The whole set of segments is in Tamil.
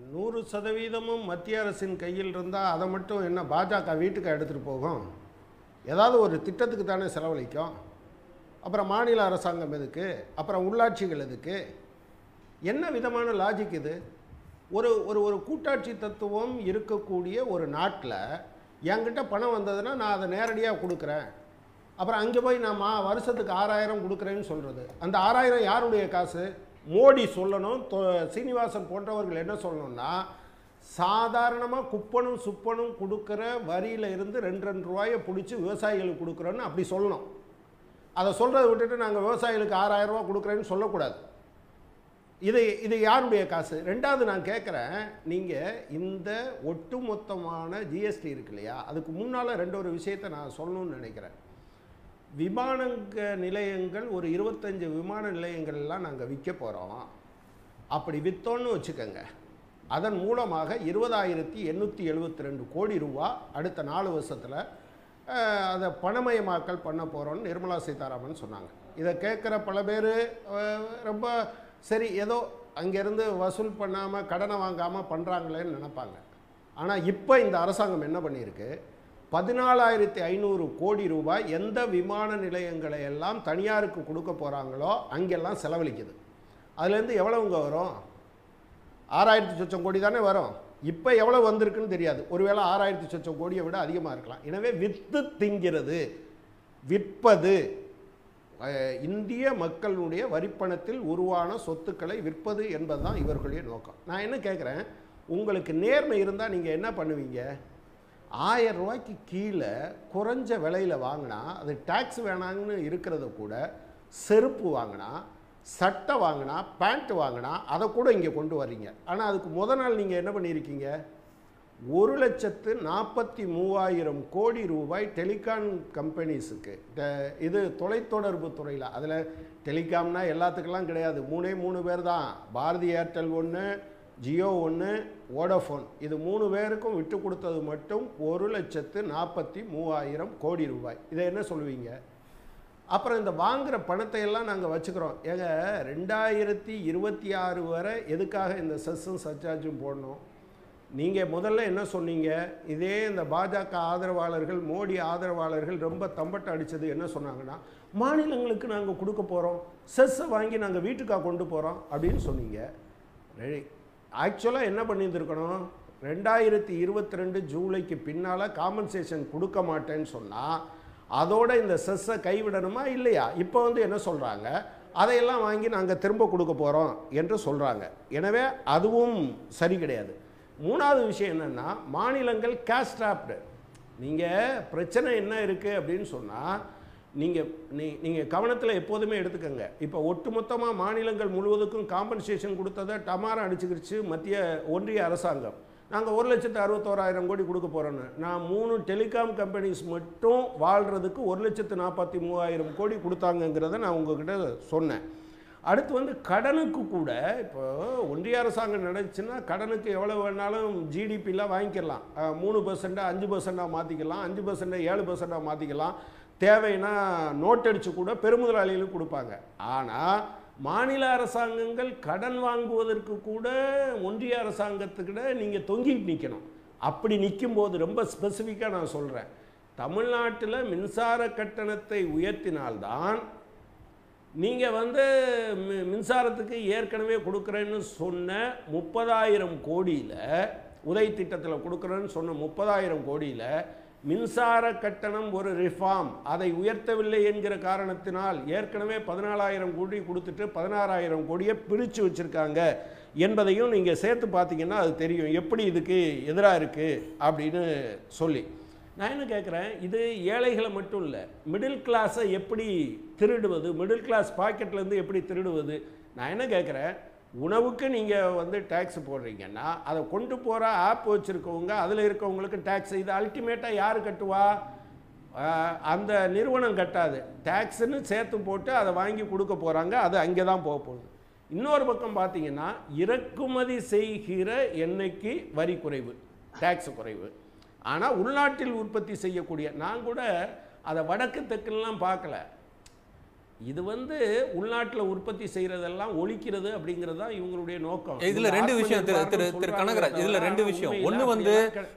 நூறு சதவீதமும் மத்திய அரசின் கையில் இருந்தால் அதை மட்டும் என்ன பாஜக வீட்டுக்கு எடுத்துகிட்டு போகும்? ஏதாவது ஒரு திட்டத்துக்கு தானே செலவழிக்கும்? அப்புறம் மாநில அரசாங்கம் எதுக்கு? அப்புறம் உள்ளாட்சிகள் எதுக்கு? என்ன விதமான லாஜிக் இது? ஒரு ஒரு ஒரு கூட்டாட்சி தத்துவம் இருக்கக்கூடிய ஒரு நாட்டில் என்கிட்ட பணம் வந்ததுன்னா நான் அதை நேரடியாக கொடுக்குறேன். அப்புறம் அங்கே போய் நான் மா வருஷத்துக்கு ஆறாயிரம் கொடுக்குறேன்னு சொல்கிறது அந்த ஆறாயிரம் யாருடைய காசு? மோடி சொல்லணும் தொ- சீனிவாசன் போன்றவர்கள் என்ன சொல்லணும்னா சாதாரணமாக குப்பனும் சுப்பனும் கொடுக்குற வரியில இருந்து ரெண்டு ரெண்டு ரூபாயை பிடிச்சி விவசாயிகளுக்கு கொடுக்குறோன்னு அப்படி சொல்லணும். அதை சொல்கிறத விட்டுட்டு நாங்கள் விவசாயிகளுக்கு ஆறாயிரம் ரூபா கொடுக்குறேன்னு சொல்லக்கூடாது. இது இது யாருடைய காசு? ரெண்டாவது நான் கேட்குறேன் நீங்கள் இந்த ஒட்டுமொத்தமான ஜிஎஸ்டி இருக்கு இல்லையா? அதுக்கு முன்னால் ரெண்டு ஒரு விஷயத்தை நான் சொல்லணும்னு நினைக்கிறேன். விமானங்க நிலையங்கள் ஒரு இருபத்தஞ்சி விமான நிலையங்கள்லாம் நாங்கள் விற்க போகிறோம் அப்படி விற்றோன்னு வச்சுக்கோங்க. அதன் மூலமாக இருபதாயிரத்தி எண்ணூற்றி எழுபத்தி ரெண்டு கோடி ரூபா அடுத்த நாலு வருஷத்தில் அதை பணமயமாக்கல் பண்ண போகிறோம்னு நிர்மலா சீதாராமன் சொன்னாங்க. இதை கேட்குற பல பேர் ரொம்ப சரி ஏதோ அங்கேருந்து வசூல் பண்ணாமல் கடனை வாங்காமல் பண்ணுறாங்களேன்னு நினைப்பாங்க. ஆனால் இப்போ இந்த அரசாங்கம் என்ன பண்ணியிருக்கு? பதினாலாயிரத்தி ஐநூறு கோடி ரூபாய் எந்த விமான நிலையங்களை எல்லாம் தனியாருக்கு கொடுக்க போகிறாங்களோ அங்கெல்லாம் செலவழிக்குது. அதுலேருந்து எவ்வளவுங்க வரும்? ஆறாயிரத்தி சொச்சம் கோடி தானே வரும். இப்போ எவ்வளோ வந்திருக்குன்னு தெரியாது. ஒருவேளை ஆறாயிரத்தி சொச்சம் கோடியை விட அதிகமாக இருக்கலாம். எனவே வித்து திங்கிறது விற்பது இந்திய மக்களுடைய வரிப்பணத்தில் உருவான சொத்துக்களை விற்பது என்பதுதான் இவர்களுடைய நோக்கம். நான் என்ன கேட்குறேன்? உங்களுக்கு நேர்மை இருந்தால் நீங்கள் என்ன பண்ணுவீங்க? ஆயிரம் ரூபாய்க்கு கீழே குறைஞ்ச விலையில் வாங்கினா அது டேக்ஸ் வேணாங்கன்னு இருக்கிறத கூட செருப்பு வாங்கினா சட்டை வாங்கினா பேண்ட் வாங்கினா அதை கூட இங்கே கொண்டு வர்றீங்க. ஆனால் அதுக்கு முத நாள் நீங்கள் என்ன பண்ணியிருக்கீங்க? ஒரு லட்சத்து நாற்பத்தி மூவாயிரம் கோடி ரூபாய் டெலிகாம் கம்பெனிஸுக்கு இது தொலைத்தொடர்பு துறையில். அதில் டெலிகாம்னால் எல்லாத்துக்கெல்லாம் கிடையாது. மூணே மூணு பேர் தான். பாரதி ஏர்டெல் ஒன்று ஜியோ ஒன்று வோடஃபோன். இது மூணு பேருக்கும் விட்டு கொடுத்தது மட்டும் ஒரு லட்சத்து நாற்பத்தி மூவாயிரம் கோடி ரூபாய். இதை என்ன சொல்லுவீங்க? அப்புறம் இந்த வாங்குகிற பணத்தை எல்லாம் நாங்கள் வச்சுக்கிறோம். ஏங்க ரெண்டாயிரத்தி இருபத்தி ஆறு வரை எதுக்காக இந்த செஸ்ஸும் சர்ச்சார்ஜும் போடணும்? நீங்கள் முதல்ல என்ன சொன்னீங்க? இதே இந்த பாஜக ஆதரவாளர்கள் மோடி ஆதரவாளர்கள் ரொம்ப தம்பட்டு அடித்தது என்ன சொன்னாங்கன்னா மாநிலங்களுக்கு நாங்கள் கொடுக்க போகிறோம் செஸ்ஸை வாங்கி நாங்கள் வீட்டுக்காக கொண்டு போகிறோம் அப்படின்னு சொன்னீங்க. ஆக்சுவலாக என்ன பண்ணியிருந்துருக்கணும்? ரெண்டாயிரத்தி இருபத்தி ரெண்டு ஜூலைக்கு பின்னால் காம்பன்சேஷன் கொடுக்க மாட்டேன்னு சொன்னால் அதோட இந்த செஸ்ஸை கைவிடணுமா இல்லையா? இப்போ வந்து என்ன சொல்கிறாங்க அதையெல்லாம் வாங்கி நாங்கள் திரும்ப கொடுக்க போகிறோம் என்று சொல்கிறாங்க எனவே அதுவும் சரி கிடையாது. மூணாவது விஷயம் என்னென்னா மாநிலங்கள் கேஷ் ட்ராப்டு நீங்கள் பிரச்சனை என்ன இருக்குது அப்படின்னு சொன்னால் நீங்கள் நீ நீங்கள் கவனத்தில் எப்போதுமே எடுத்துக்கங்க. இப்போ ஒட்டுமொத்தமாக மாநிலங்கள் முழுவதுக்கும் காம்பன்சேஷன் கொடுத்ததை டமாரம் அடிச்சுக்கிடுச்சு மத்திய ஒன்றிய அரசாங்கம். நாங்கள் ஒரு லட்சத்து அறுபத்தோராயிரம் கோடி கொடுக்க போகிறோன்னு நான் மூணு டெலிகாம் கம்பெனிஸ் மட்டும் வாழ்கிறதுக்கு ஒரு லட்சத்து நாற்பத்தி மூவாயிரம் கோடி கொடுத்தாங்கங்கிறத நான் உங்ககிட்ட சொன்னேன். அடுத்து வந்து கடனுக்கு கூட இப்போ ஒன்றிய அரசாங்கம் நினச்சின்னா கடனுக்கு எவ்வளோ வேணாலும் ஜிடிபிலாம் வாங்கிக்கலாம். மூணு பர்சண்ட்டாக அஞ்சு பர்சண்ட்டாக மாற்றிக்கலாம் அஞ்சு பர்சண்ட்டாக ஏழு பர்சண்ட்டாக மாற்றிக்கலாம் தேவைன்னா நோட் அடித்து கூட பெருமுதலாளிகளுக்கு கொடுப்பாங்க. ஆனால் மாநில அரசாங்கங்கள் கடன் வாங்குவதற்கு கூட ஒன்றிய அரசாங்கத்துக்கிட்ட நீங்கள் தொங்கிட்டு நிற்கணும் அப்படி நிற்கும்போது ரொம்ப ஸ்பெசிஃபிக்காக நான் சொல்கிறேன் தமிழ்நாட்டில் மின்சார கட்டணத்தை உயர்த்தினால்தான் நீங்கள் வந்து மின்சாரத்துக்கு ஏற்கனவே கொடுக்குறேன்னு சொன்ன முப்பதாயிரம் கோடியில் உதய் திட்டத்தில் கொடுக்குறேன்னு சொன்ன முப்பதாயிரம் கோடியில் மின்சார கட்டணம் ஒரு ரிஃபார்ம் அதை உயர்த்தவில்லை என்கிற காரணத்தினால் ஏற்கனவே பதினாலாயிரம் கோடி கொடுத்துட்டு பதினாறாயிரம் கோடியை பிரித்து வச்சுருக்காங்க என்பதையும் நீங்கள் சேர்த்து பார்த்தீங்கன்னா அது தெரியும். எப்படி இதுக்கு எதிராக இருக்குது அப்படின்னு சொல்லி. நான் என்ன கேட்குறேன்? இது ஏழைகளை மட்டும் இல்லை. மிடில் கிளாஸை எப்படி திருடுவது? மிடில் கிளாஸ் பாக்கெட்லேருந்து எப்படி திருடுவது? நான் என்ன கேட்குறேன்? உணவுக்கு நீங்கள் வந்து டேக்ஸ் போடுறீங்கன்னா அதை கொண்டு போகிற ஆப் வச்சுருக்கவங்க அதில் இருக்கவங்களுக்கு டேக்ஸ் இது அல்டிமேட்டாக யார் கட்டுவா? அந்த நிறுவனம் கட்டாது. டேக்ஸுன்னு சேர்த்து போட்டு அதை வாங்கி கொடுக்க போகிறாங்க அது அங்கே தான் போக போகுது. இன்னொரு பக்கம் பார்த்தீங்கன்னா இறக்குமதி செய்கிற எண்ணெய்க்கு வரி குறைவு டேக்ஸ் குறைவு. ஆனால் உள்நாட்டில் உற்பத்தி செய்யக்கூடிய நான் கூட அதை வடக்கு தெற்குலாம் பார்க்கல. இது வந்து உள்நாட்டில் உற்பத்தி செய்யறதெல்லாம் ஒழிக்கிறது அப்படிங்கிறது தான் இவங்களுடைய நோக்கம். இதுல ரெண்டு விஷயம் திரு திரு திரு கனகராஜ். இதுல ரெண்டு விஷயம். ஒண்ணு வந்து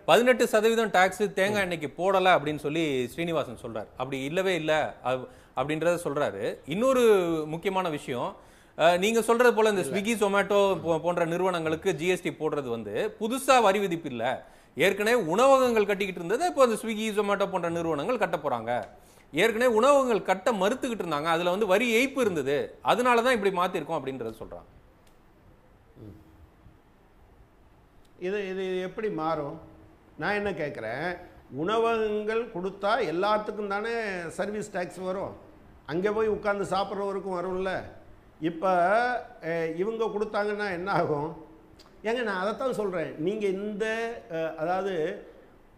பதினெட்டு சதவீதம் டாக்ஸ் தேங்காய் எண்ணெய்க்கு போடல அப்படின்னு சொல்லி ஸ்ரீனிவாசன் சொல்றாரு. அப்படி இல்லவே இல்ல அப்- அப்படின்றத சொல்றாரு. இன்னொரு முக்கியமான விஷயம் அஹ், நீங்க சொல்றது போல இந்த ஸ்விக்கி ஜொமேட்டோ போன்ற நிறுவனங்களுக்கு ஜிஎஸ்டி போடுறது வந்து புதுசா வரி விதிப்பு இல்ல. ஏற்கனவே உணவகங்கள் கட்டிக்கிட்டு இருந்தது இப்போ இந்த ஸ்விக்கி ஜொமேட்டோ போன்ற நிறுவனங்கள் கட்ட போறாங்க. ஏற்கனவே உணவகங்கள் கட்ட மறுத்துக்கிட்டு இருந்தாங்க. அதில் வந்து வரி ஏய்ப்பு இருந்தது. அதனால தான் இப்படி மாற்றிருக்கோம் அப்படின்றத சொல்கிறாங்க இது இது எப்படி மாறும்? நான் என்ன கேட்குறேன் உணவகங்கள் கொடுத்தா எல்லாத்துக்கும் தானே சர்வீஸ் டேக்ஸ் வரும். அங்கே போய் உட்காந்து சாப்பிட்றவருக்கும் வரும்ல. இப்போ இவங்க கொடுத்தாங்கன்னா என்ன ஆகும்? ஏங்க நான் அதைத்தான் சொல்கிறேன் நீங்கள் இந்த அதாவது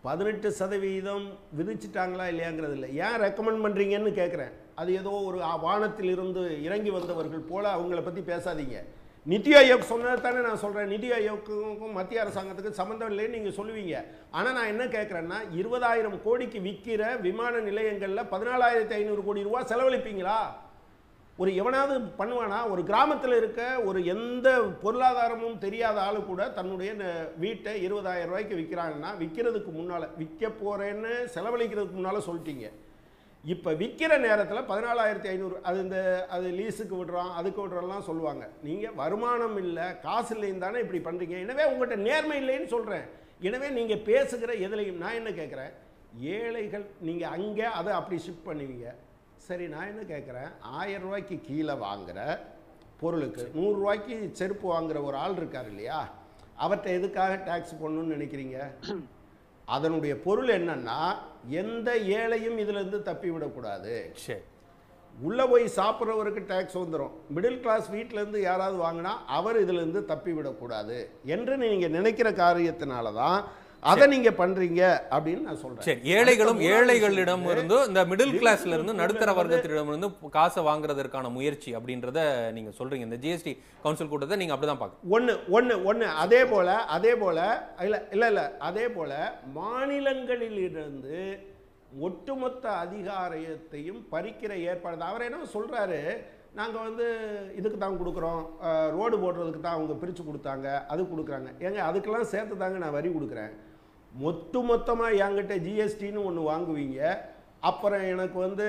பதினெட்டு சதவீதம் விதிச்சிட்டாங்களா இல்லையாங்கிறது இல்லை. ஏன் ரெக்கமெண்ட் பண்ணுறீங்கன்னு கேட்குறேன் அது ஏதோ ஒரு வானத்தில் இருந்து இறங்கி வந்தவர்கள் போல அவங்கள பற்றி பேசாதீங்க. நித்தி ஆயோக் சொன்னது தானே நான் சொல்கிறேன் நிதி ஆயோக்குக்கும் மத்திய அரசாங்கத்துக்கும் சம்மந்தம் இல்லைன்னு நீங்கள் சொல்லுவீங்க. ஆனால் நான் என்ன கேட்குறேன்னா இருபதாயிரம் கோடிக்கு விற்கிற விமான நிலையங்களில் பதினாலாயிரத்தி ஐநூறு கோடி ரூபா செலவழிப்பீங்களா? ஒரு எவனாவது பண்ணுவானா ஒரு கிராமத்தில் இருக்க ஒரு எந்த பொருளாதாரமும் தெரியாத ஆளு கூட தன்னுடைய வீட்டை இருபதாயிரம் ரூபாய்க்கு விற்கிறாங்கன்னா விற்கிறதுக்கு முன்னால் விற்க போகிறேன்னு செலவழிக்கிறதுக்கு முன்னால் சொல்லிட்டீங்க. இப்போ விற்கிற நேரத்தில் பதினாலாயிரத்தி ஐநூறு அது இந்த அது லீஸுக்கு விடுறோம் அதுக்கு விடுறோம்லாம் சொல்லுவாங்க. நீங்கள் வருமானம் இல்லை காசு இல்லைன்னு தானே இப்படி பண்ணுறீங்க எனவே உங்கள்கிட்ட நேர்மை இல்லைன்னு சொல்கிறேன் எனவே நீங்கள் பேசுகிற எதுலையும் நான் என்ன கேட்குறேன் ஏழைகள் நீங்கள் அங்கே அதை அப்படி ஷிஃப்ட் பண்ணுவீங்க. சரி நான் என்ன கேட்குறேன் ஆயிரம் ரூபாய்க்கு கீழே வாங்குற பொருளுக்கு நூறுரூவாய்க்கு செருப்பு வாங்குற ஒரு ஆள் இருக்கார் இல்லையா? அவர்கிட்ட எதுக்காக டேக்ஸ் போடணும்னு நினைக்கிறீங்க? அதனுடைய பொருள் என்னன்னா எந்த ஏழையும் இதிலிருந்து தப்பி விடக்கூடாது. சரி. உள்ளே போய் சாப்பிட்றவருக்கு டேக்ஸ் வந்துடும் மிடில் கிளாஸ் வீட்டிலேருந்து யாராவது வாங்கினா அவர் இதிலிருந்து தப்பி விடக்கூடாது. என்று நீங்கள் நினைக்கிற காரியத்தினால தான் அதை நீங்கள் பண்ணுறீங்க அப்படின்னு நான் சொல்கிறேன் சரி ஏழைகளும் ஏழைகளிடம் இருந்து இந்த மிடில் கிளாஸ்ல இருந்து நடுத்தர வர்க்கத்திடம் இருந்து காசை வாங்குறதற்கான முயற்சி அப்படின்றத நீங்க சொல்றீங்க. இந்த ஜிஎஸ்டி கவுன்சில் கூட்டத்தை நீங்க அப்படிதான் பாக்க ஒன்று ஒன்று ஒன்று அதே போல் அதே போல் இல்லை இல்லை இல்லை. அதே போல் மாநிலங்களிலிருந்து ஒட்டுமொத்த அதிகாரத்தையும் பறிக்கிற ஏற்பாடு அவர் என்ன சொல்கிறாரு நாங்கள் வந்து இதுக்கு தான் கொடுக்குறோம். ரோடு போடுறதுக்கு தான் அவங்க பிரித்து கொடுத்தாங்க. அது கொடுக்குறாங்க. ஏங்க அதுக்கெல்லாம் சேர்த்து தாங்க நான் வரி கொடுக்குறேன். மொத்த மொத்தமாக என்கிட்ட ஜிஎஸ்டின்னு ஒன்று வாங்குவீங்க. அப்புறம் எனக்கு வந்து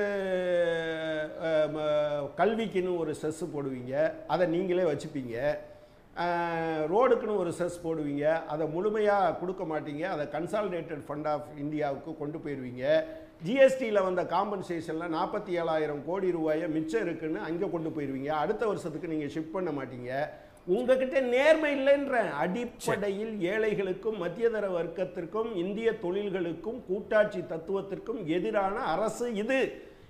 ம- கல்விக்குன்னு ஒரு செஸ் போடுவீங்க. அதை நீங்களே வச்சுப்பீங்க. ரோடுக்குன்னு ஒரு செஸ் போடுவீங்க. அதை முழுமையாக கொடுக்க மாட்டீங்க. அதை கன்சாலிடேட்டட் ஃபண்ட் ஆஃப் இந்தியாவுக்கு கொண்டு போயிடுவீங்க. ஜிஎஸ்டியில் வந்த காம்பன்சேஷனில் நாற்பத்தி ஏழாயிரம் கோடி ரூபாயை மிச்சம் இருக்குன்னு அங்கே கொண்டு போயிடுவீங்க. அடுத்த வருஷத்துக்கு நீங்கள் ஷிஃப்ட் பண்ண மாட்டீங்க. உங்ககிட்ட நேர்மை இல்லைன்ற அடிப்படையில் ஏழைகளுக்கும் மத்தியதர வர்க்கத்திற்கும் இந்திய தொழில்களுக்கும் கூட்டாட்சி தத்துவத்திற்கும் எதிரான அரசு இது.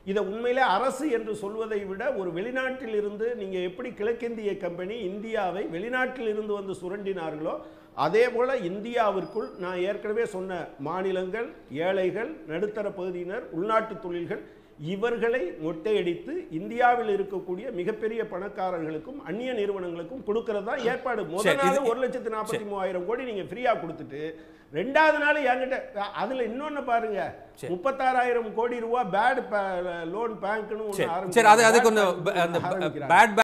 இதை உண்மையிலே அரசு என்று சொல்வதை விட ஒரு வெளிநாட்டில் இருந்து நீங்க எப்படி கிழக்கிந்திய கம்பெனி இந்தியாவை வெளிநாட்டில் இருந்து வந்து சுரண்டினார்களோ அதே போல இந்தியாவிற்குள் நான் ஏற்கனவே சொன்ன மாநிலங்கள் ஏழைகள் நடுத்தர பகுதியினர் உள்நாட்டு தொழில்கள் இவர்களை மொட்டையடித்து இந்தியாவில் இருக்கக்கூடிய மிகப்பெரிய பணக்காரர்களுக்கும் அந்நிய நிறுவனங்களுக்கும் கொடுக்கறது தான் ஏற்பாடு முதல் நாள் ஒரு லட்சத்து நாற்பத்தி மூவாயிரம் கோடி நீங்க ஃப்ரீயா கொடுத்துட்டு ரெண்டாவது நாள் என்கிட்ட அதுல இன்னொன்னு பாருங்க. முப்பத்தாறாயிரம் கோடி ரூபாய் பேட் லோன் பேங்க்னு ஒன்று சரி